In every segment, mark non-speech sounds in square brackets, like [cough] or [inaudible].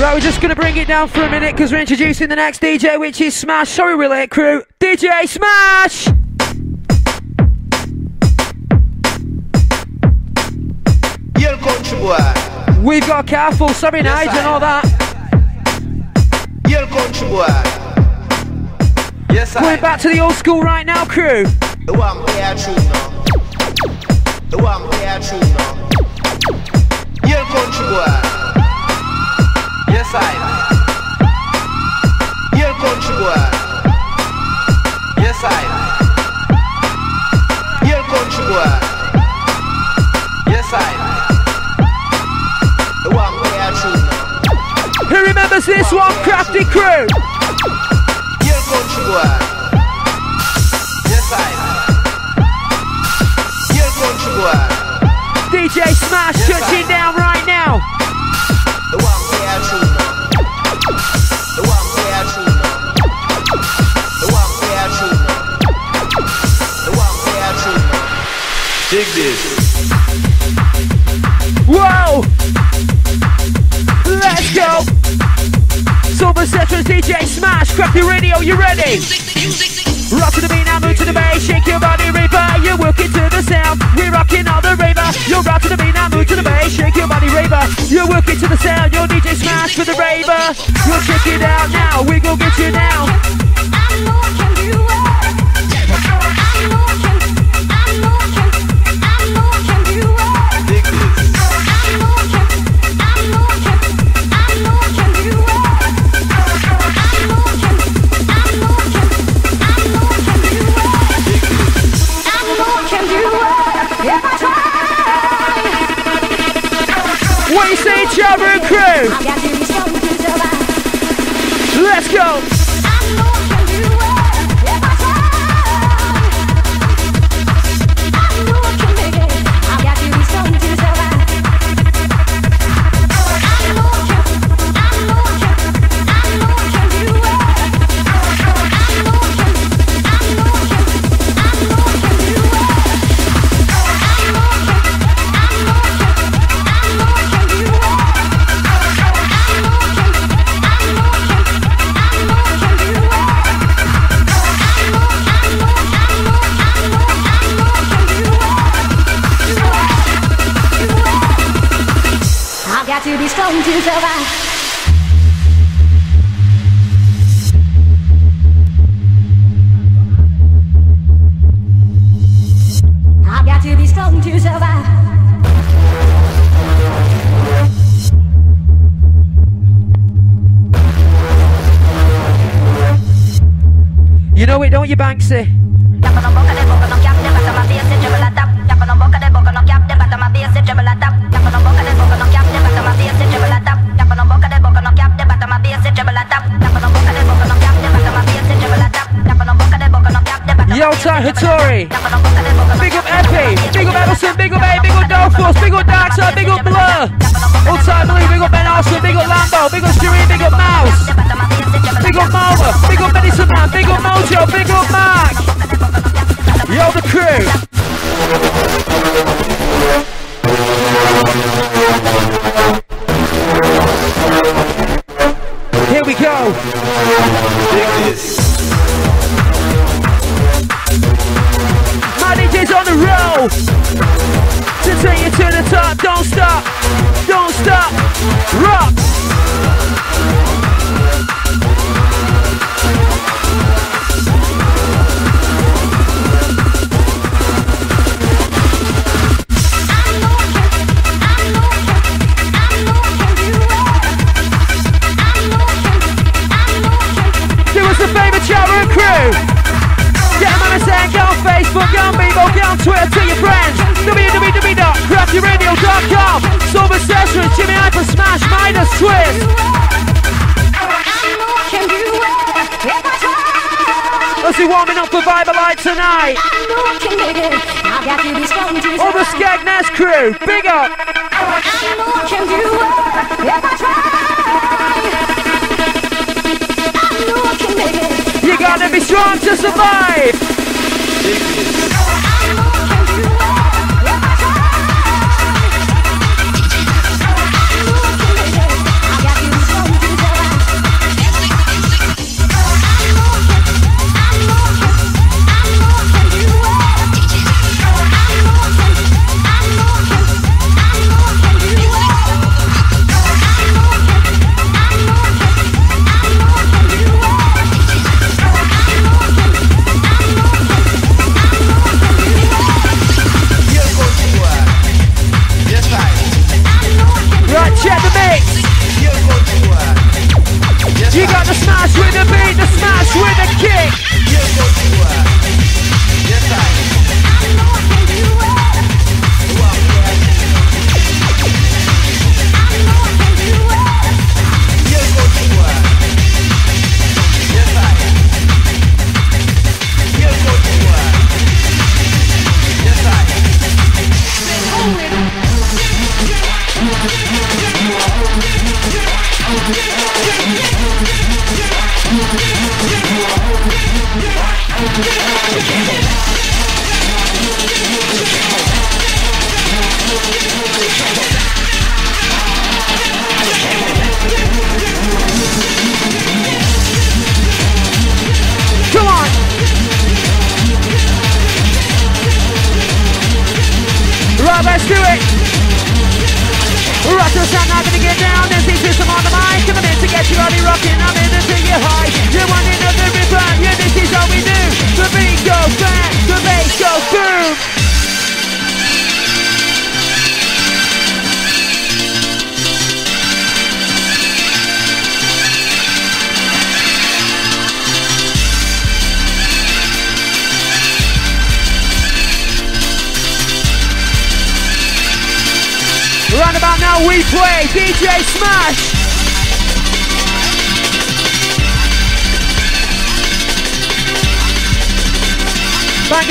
Right, we're just going to bring it down for a minute because we're introducing the next DJ, which is Smash. Sorry, we're late, crew. DJ Smash! Country boy. We've got careful. Sorry, Yes, Nigel, and all that. Yell country boy. Yes, I. Going back to the old school right now, crew. The one play tune now. The one play tune now. Country boy. Yes, I. Yell country boy. Yes, I. Yell country boy. Yes, I. The one play a tune now. Who remembers this one, Krafty Crew? Yell country boy. Yes, I. Yell country boy. DJ Smash Yes, touching down Dig this. Whoa! Let's go! Silver Sessions DJ Smash, Krafty Radio, you ready? Rock to the beat now, move to the bass, shake your body, raver. You're working to the sound, we're rocking all the raver. You're rock to the beat now, move to the bass, shake your body, raver. You're working to the sound, you're DJ Smash for the raver. You'll check it out now, we gon' get you now. It, Sessions, Jimmy Hyper Smash, Midas Twist. As we warming up for Vibealite tonight. All the Skegness crew, big up. You gotta be strong to survive.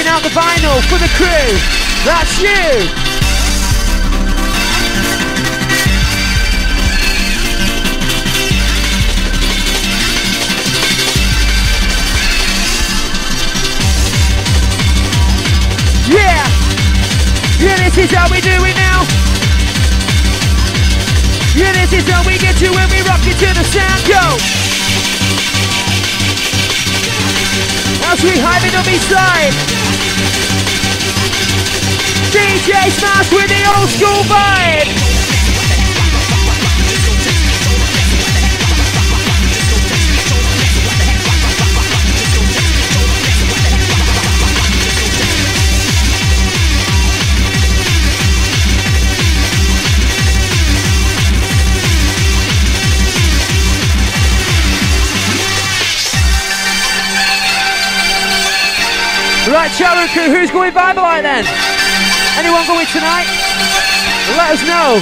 putting out the vinyl for the crew. That's you. Yeah! Yeah, this is how we do it now! Yeah, this is how we get you when we rock you to the sound, go. As we hide it on the side! DJ Smash with the old school vibe. Right, Chalaku, who's going by the light then? Anyone going tonight? Let us know.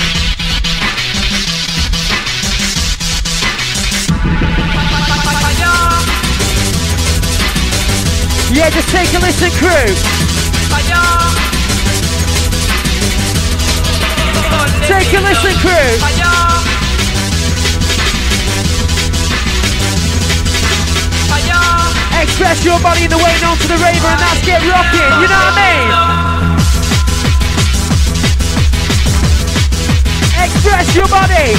Yeah, just take a listen, crew. Take a listen, crew. Express your body in the way on to the raver and that's get rocking. You know what I mean? Express your body.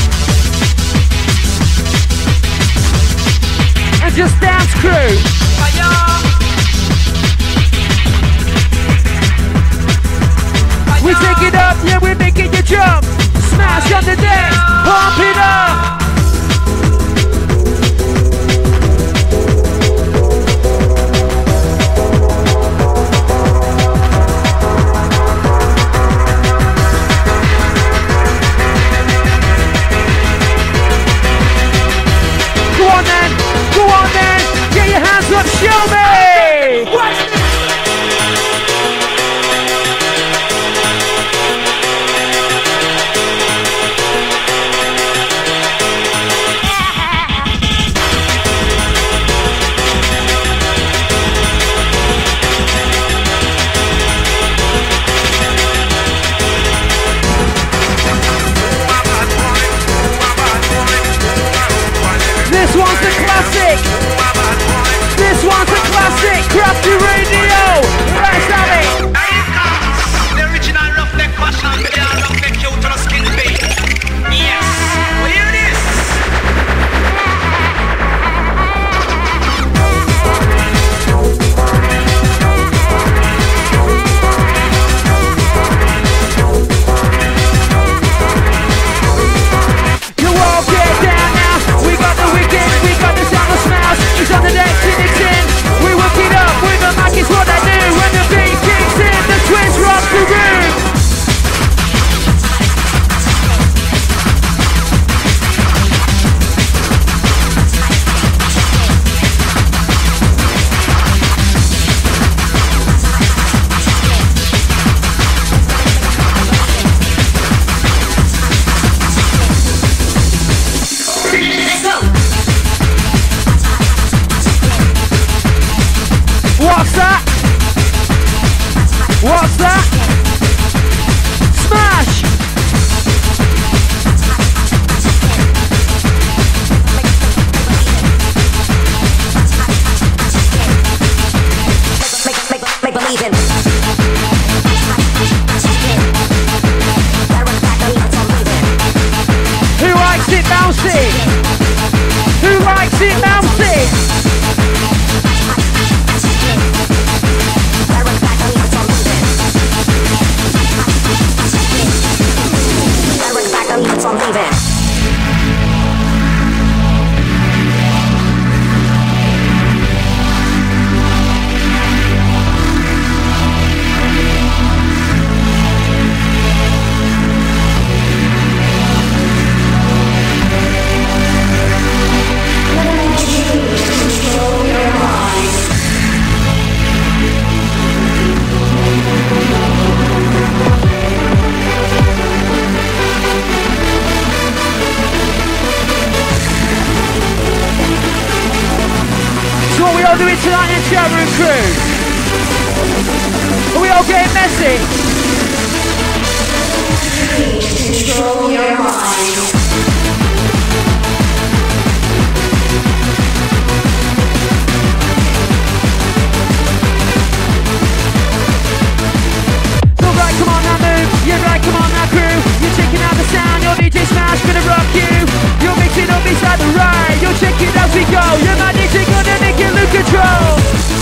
And just dance, crew. We take it up, yeah, we're making you jump. Smash on the deck, pump it up. Go on then, go on then, get your hands up, show me! Your DJ Smash gonna rock you. You're mixing up inside the ride. You'll check it as we go. You're my DJ gonna make it lose control.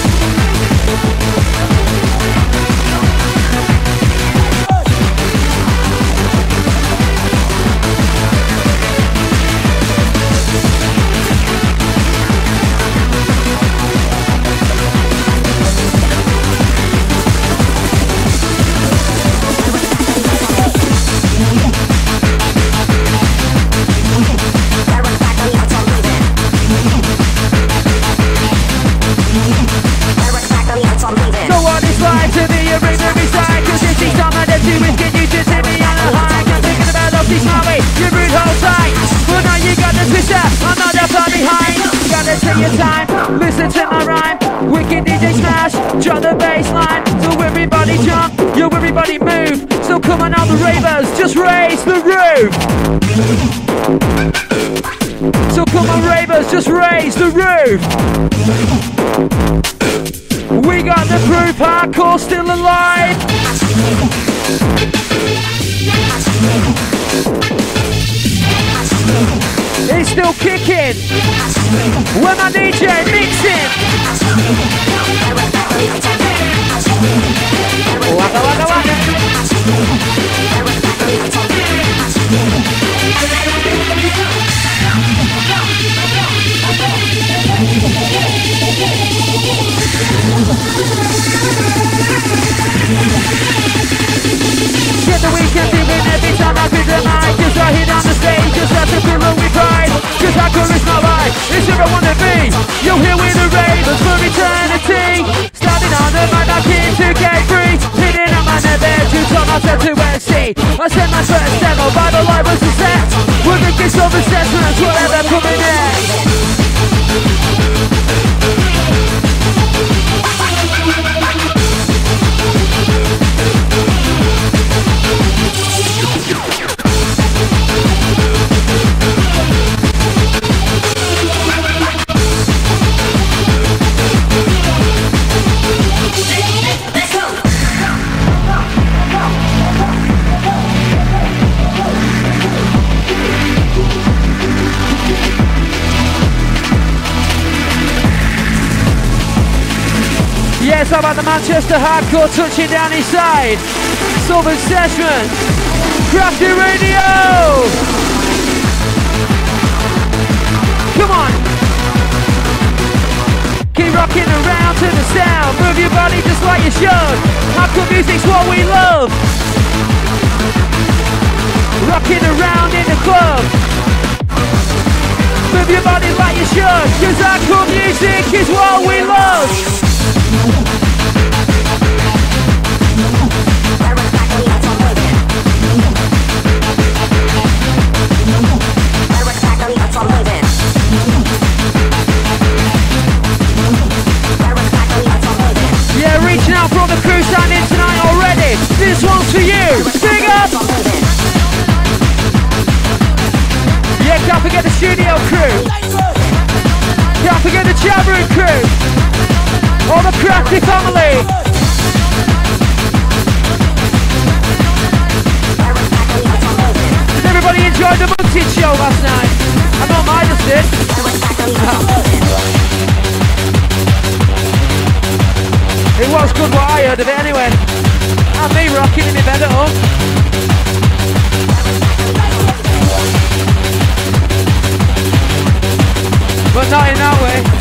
When my DJ mixing. Waka Get the weekend feeling every time I pick the mic. Cause I hit on the stage, just have to feel it with pride. Cause hardcore is my life, it's where I wanna be. You're here with the ravers for eternity. Starting on the mic, I'm keen to get free. Hitting on my never to turn myself to SC I sent my first demo, Vibealite was a set. The kiss of assessments, whatever coming next about the Manchester hardcore touching down his side? Southern Session, Krafty Radio! Come on! Keep rocking around to the sound, move your body just like you should. Hardcore music's what we love. Rocking around in the club. Move your body like you should, cause hardcore music is what we love. Yeah, reaching out for all the crew signing tonight already. This one's for you. Big up! Yeah, can't forget the studio crew. Can't forget the chat room crew. All the Krafty family. Did everybody enjoy the Munted show last night? I know mine just did. [laughs] It was good what I heard of it anyway. And me rocking in my bed at home. But not in that way.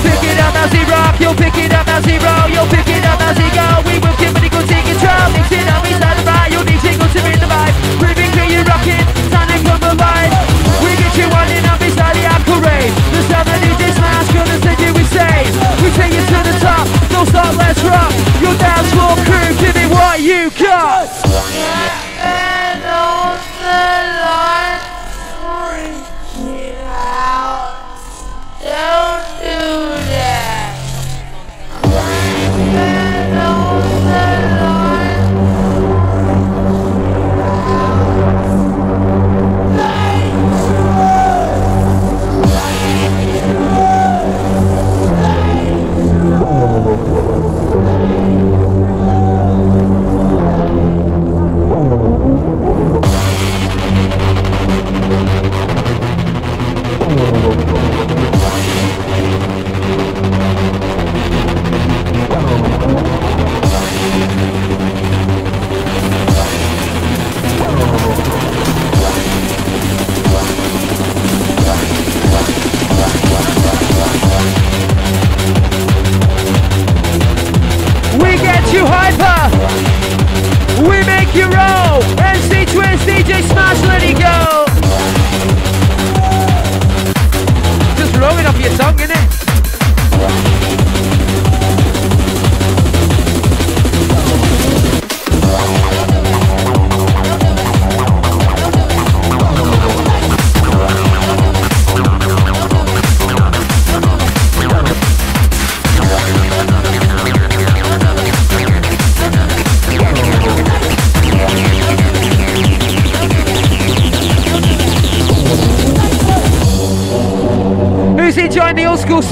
Pick it up as he rock, you'll pick it up as he roll, you'll pick it up as he go. We will give it control. It up right, you'll to alive. We get you up inside the rave. The sound gonna you insane. We take you to the top, don't stop, let's rock. Your dance floor crew, give me what you got. Don't do that. You're right.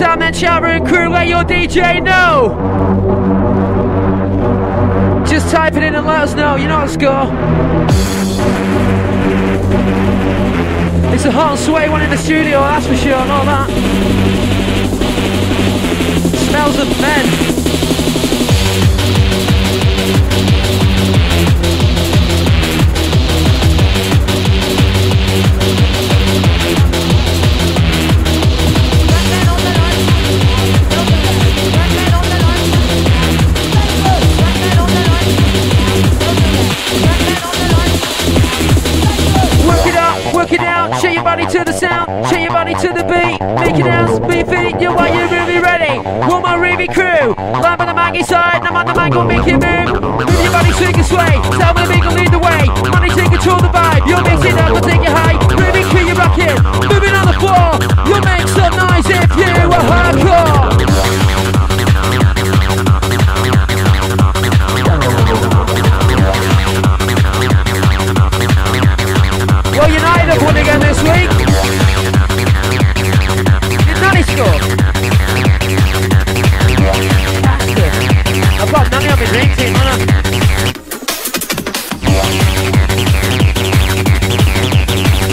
Soundman and crew, let your DJ know. Just type it in and let us know. You know what's go. It's a hot and sway one in the studio, that's for sure, know that. Smells of men. More Ruby crew, live on the Maggie side, I'm on the mic, go make it move, move your body, swing and sway, tell me the beat, lead the way, money take control the vibe, you'll mix it up, we'll take it high, Ruby crew, you're rocking, moving on the floor, you'll make some noise if you are hardcore.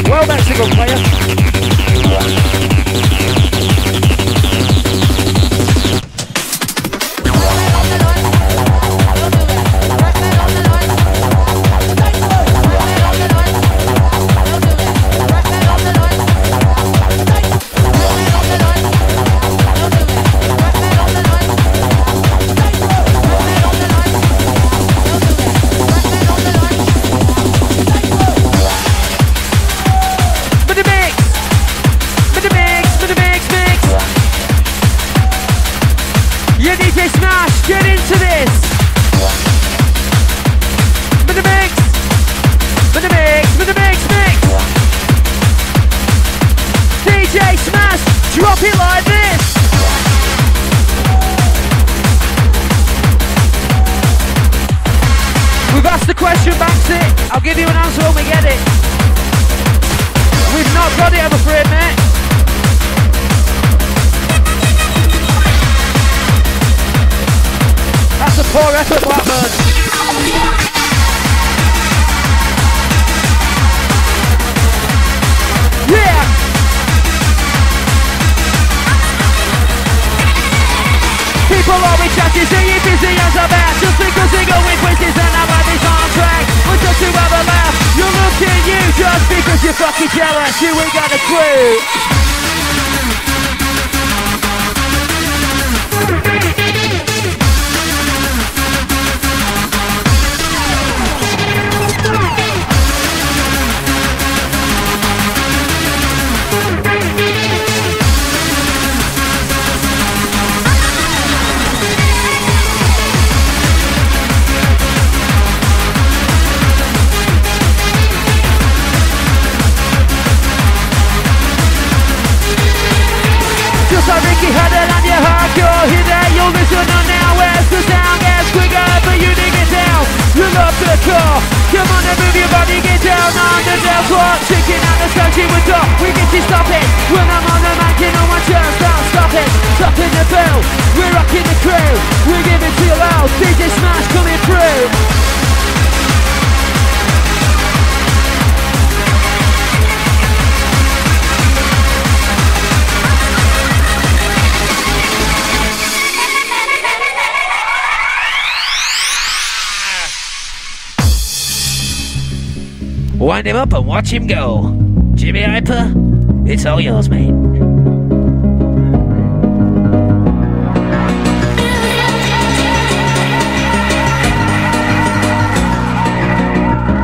Well, that's a good player. We've asked the question, Banksy. I'll give you an answer when we get it. We've not got it, mate. That's a poor effort, Blackburn. People always chatting, say you busy as a bat Just because they go with quizzes and I'm on this on track But just to have a laugh, you look at you Just because you're fucking jealous, you ain't got a clue you dig Wind him up and watch him go. Jimmy Hyper, it's all yours, mate.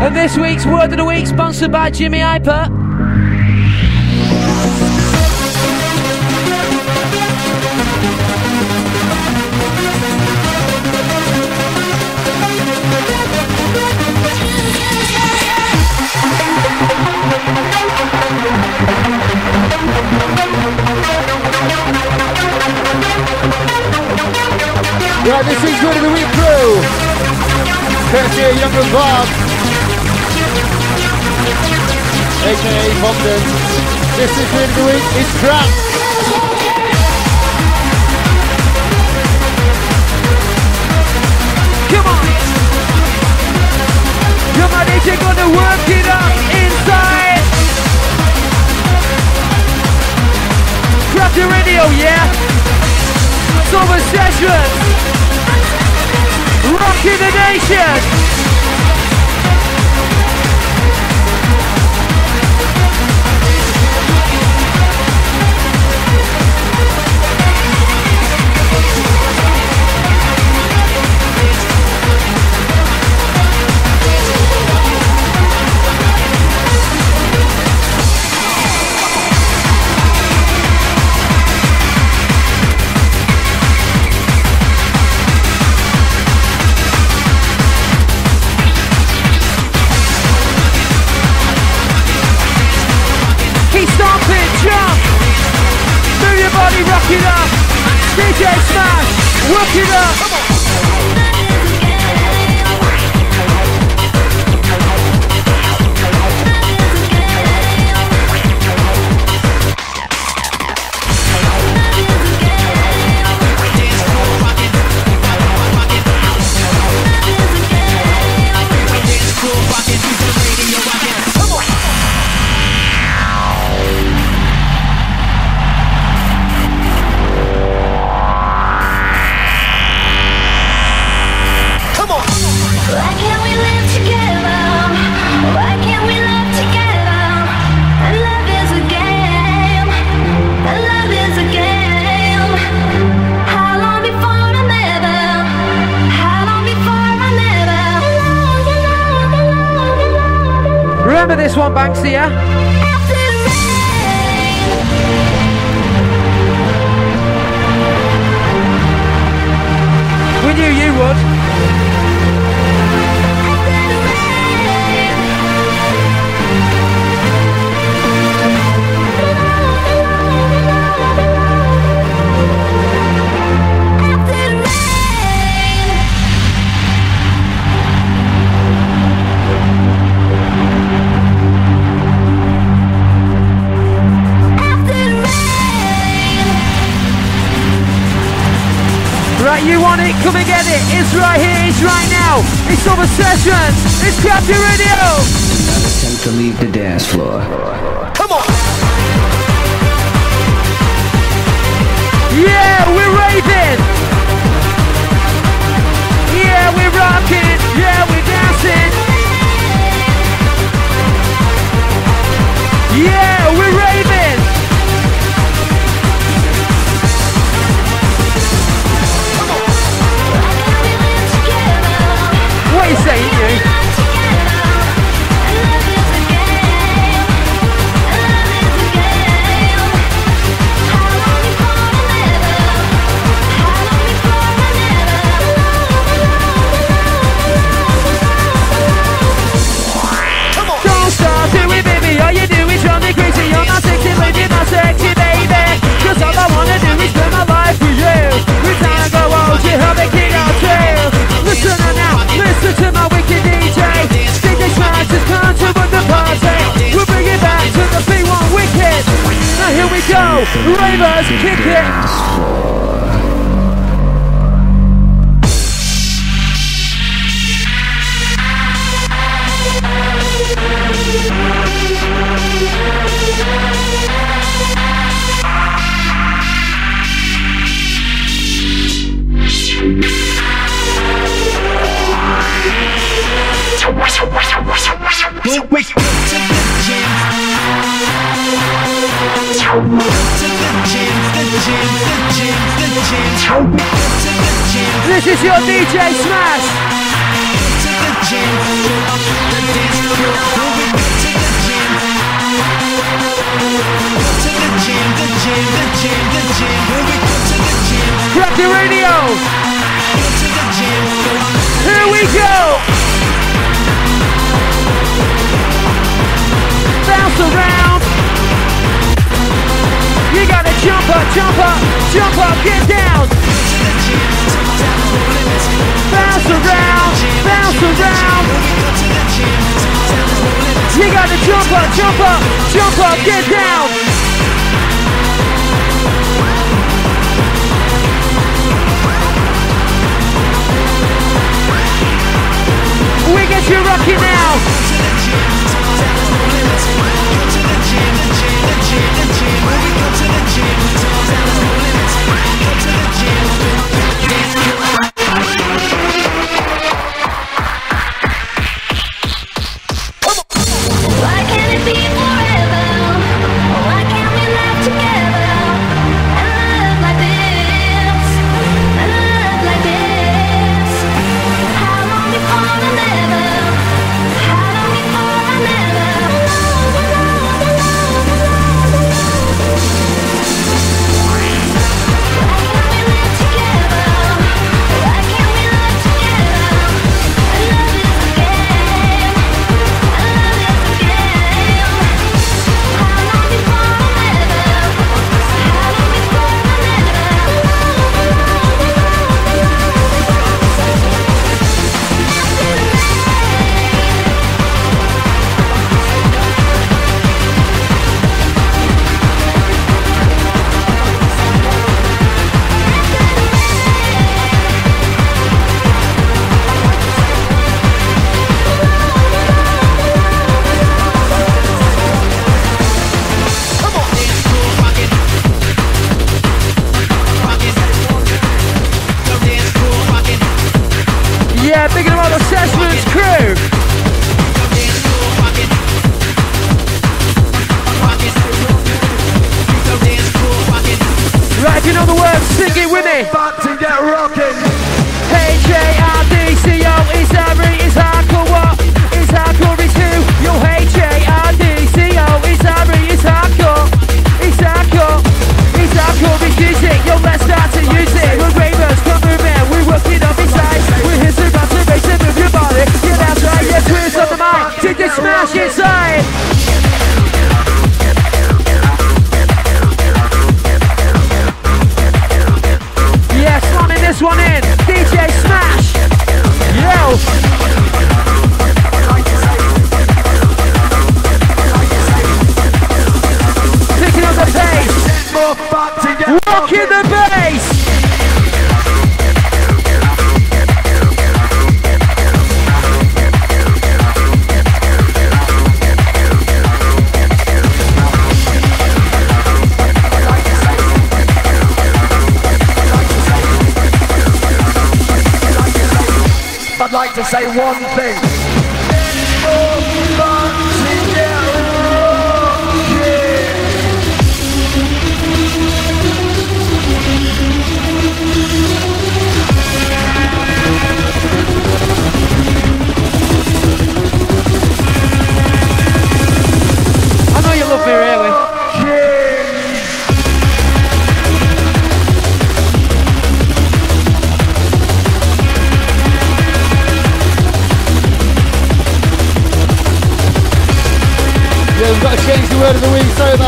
And this week's Word of the Week sponsored by Jimmy Hyper. Right, this is going to be whipped crew. Courtesy of Young and Bob. AKA Bogdan. This is going to be week. It's trapped. Come on. Come on, DJ, gonna work it up inside. Grab the radio, yeah? Summer sessions. Rocking the nation! DJ Smash, work it up. It's capturing This is your DJ Smash. Crack the radio. Here we go. Bounce around. You gotta jump up, jump up, jump up, get down. Bounce around, bounce around. You gotta jump up, jump up, jump up, get down. We get you rocking now. Come to the gym, say one thing.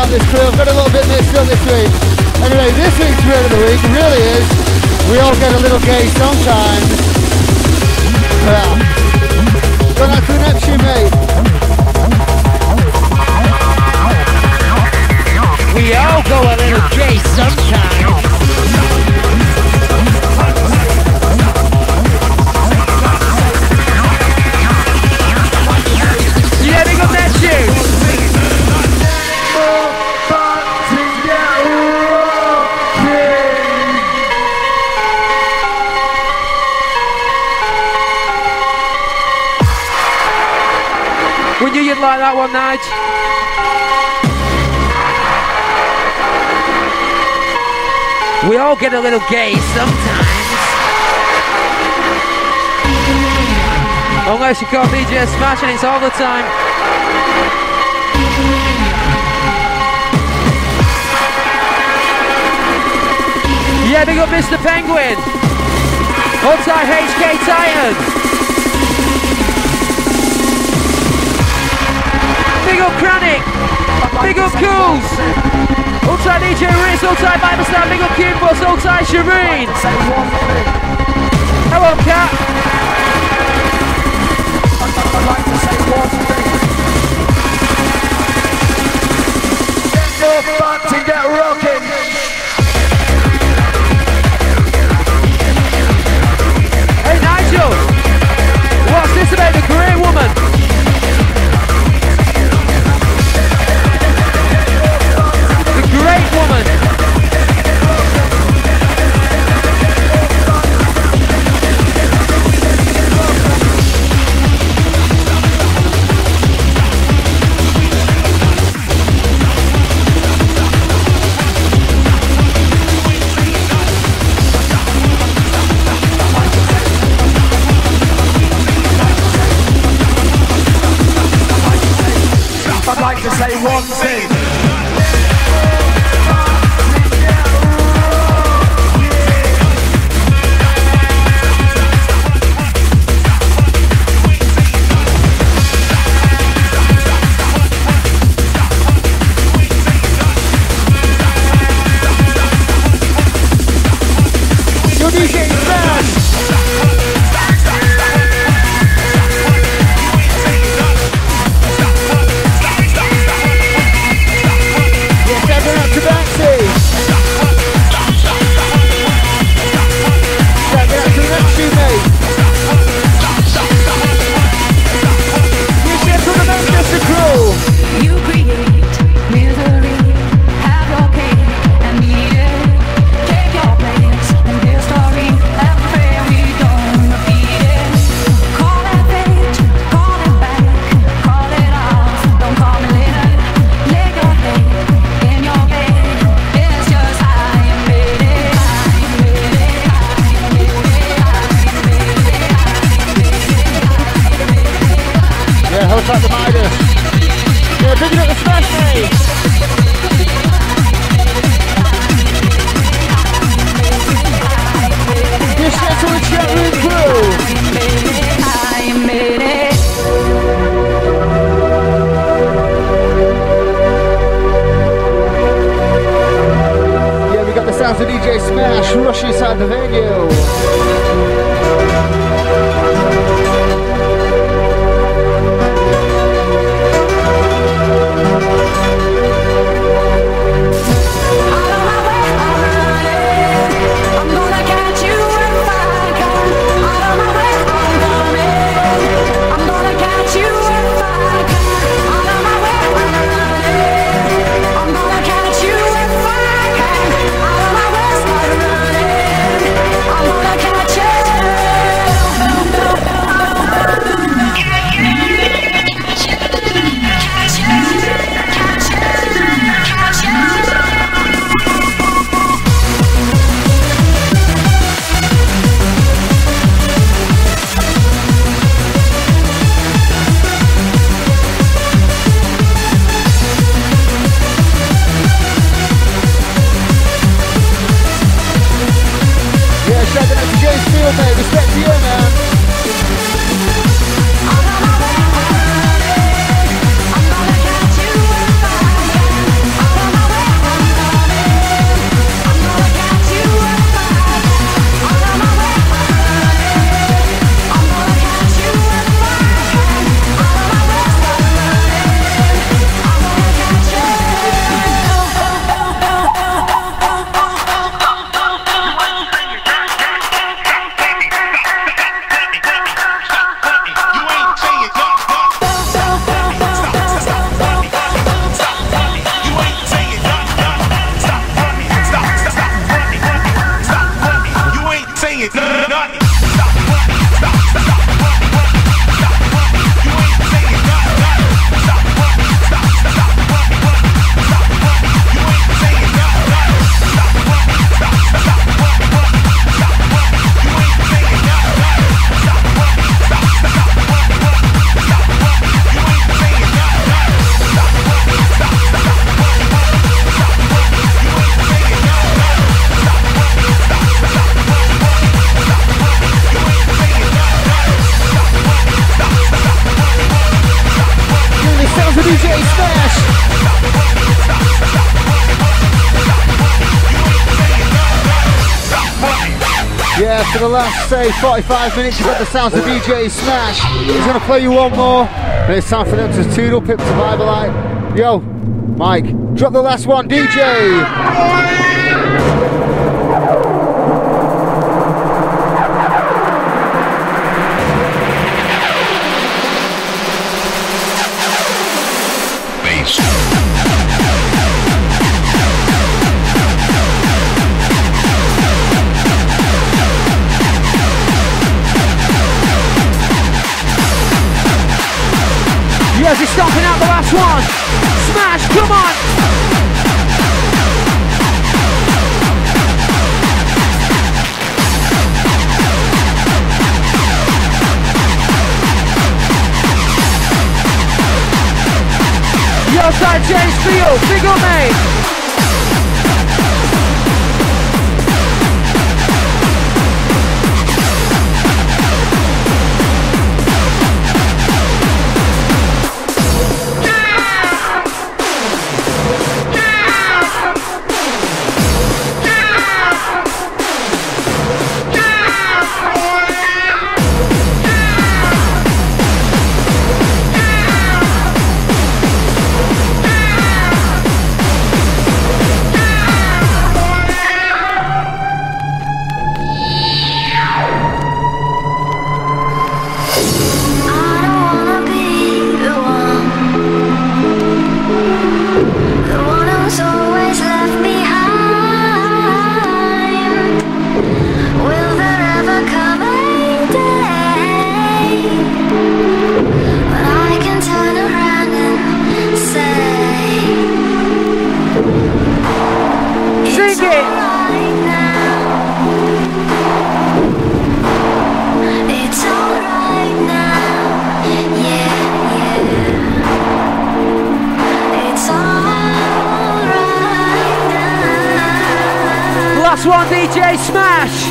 About this, crew. I've got a little bit mixed up this week. Anyway, this week's word of the week really is we all get a little gay sometimes. Yeah. Out to Neptune, mate. We all go a little gay sometimes. Yeah, big up that tune. That one, Nige. We all get a little gay sometimes. Oh, Unless you call DJ Smash and it's all the time. Yeah, big up Mr. Penguin. Tight, HK Titan. Big up Chronic. Big up Cools. Tight DJ Riz, hold tight Bible Star, big up Cubus, hold tight Shireen. Hello, Cat. Say, 45 minutes, you've got the sounds of DJ Smash. He's going to play you one more, and it's time for them to tune up Pip Survivalite. Yo, Mike, drop the last one, DJ. Yo, side James Field, big up, mate. Last one, DJ Smash.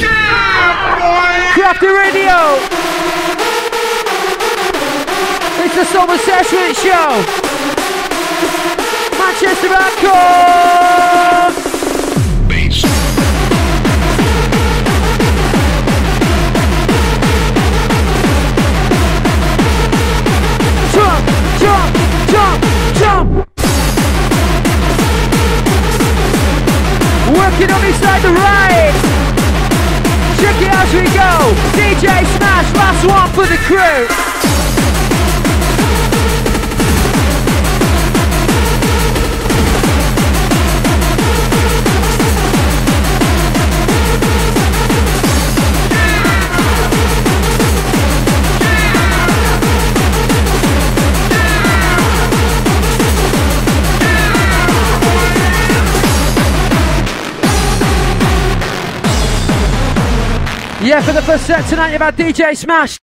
Yeah, Krafty Radio. It's the Summer Session Show. Manchester Hardcore. Working on inside the right. Check it as we go. DJ Smash, last one for the crew. Yeah, for the first set tonight, you've had DJ Smash.